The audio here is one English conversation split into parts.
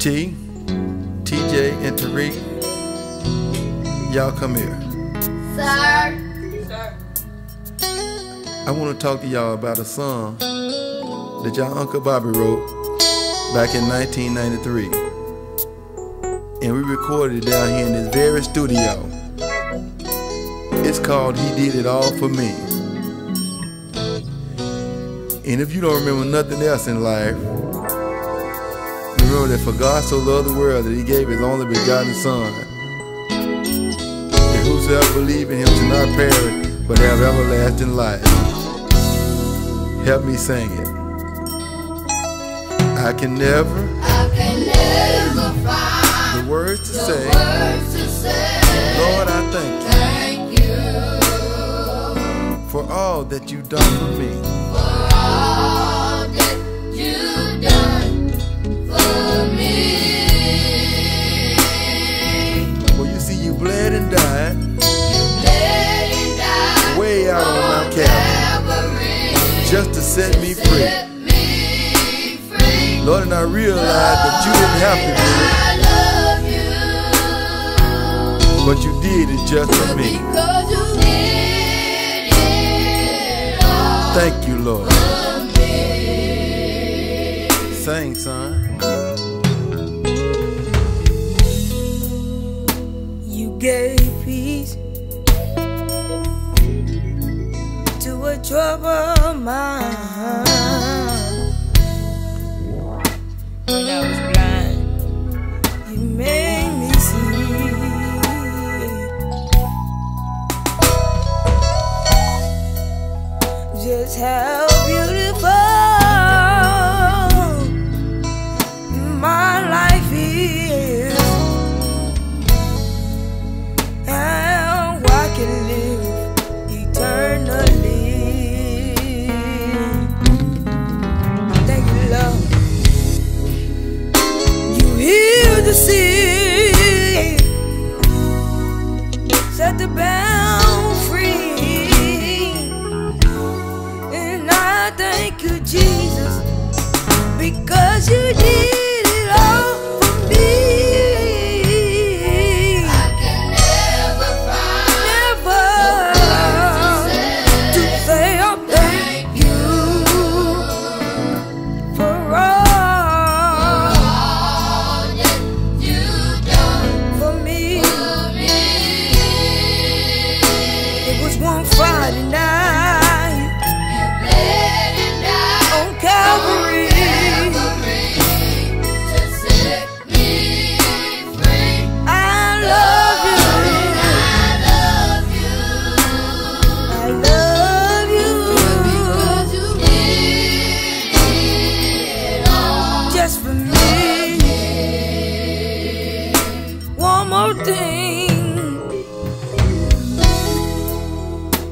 T, TJ, and Tariq, y'all come here. Sir. Sir. I want to talk to y'all about a song that y'all Uncle Bobby wrote back in 1993. And we recorded it down here in this very studio. It's called He Did It All For Me. And if you don't remember nothing else in life, remember that for God so loved the world that he gave his only begotten Son. That whosoever believe in him shall not perish, but have everlasting life. Help me sing it. I can never I can never find the words to the say. words to say. Lord, I thank Thank you you for all that you've done for me. for all that you done For you see, you bled and died way out on Mount Calvary just to set me free. Me free. Lord, and I realized that you didn't have to do it, you. but you did it just for me. Thank you, Lord. Sing, son. Gave peace to a troubled mind. When I was blind, you made me see just how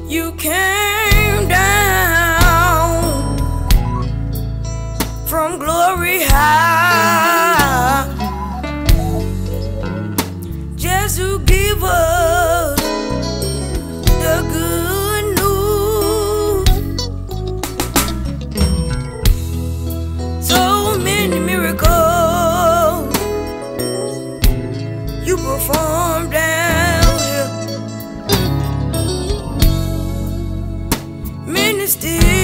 You came down from glory high just to give us the good news. So many miracles you performed Still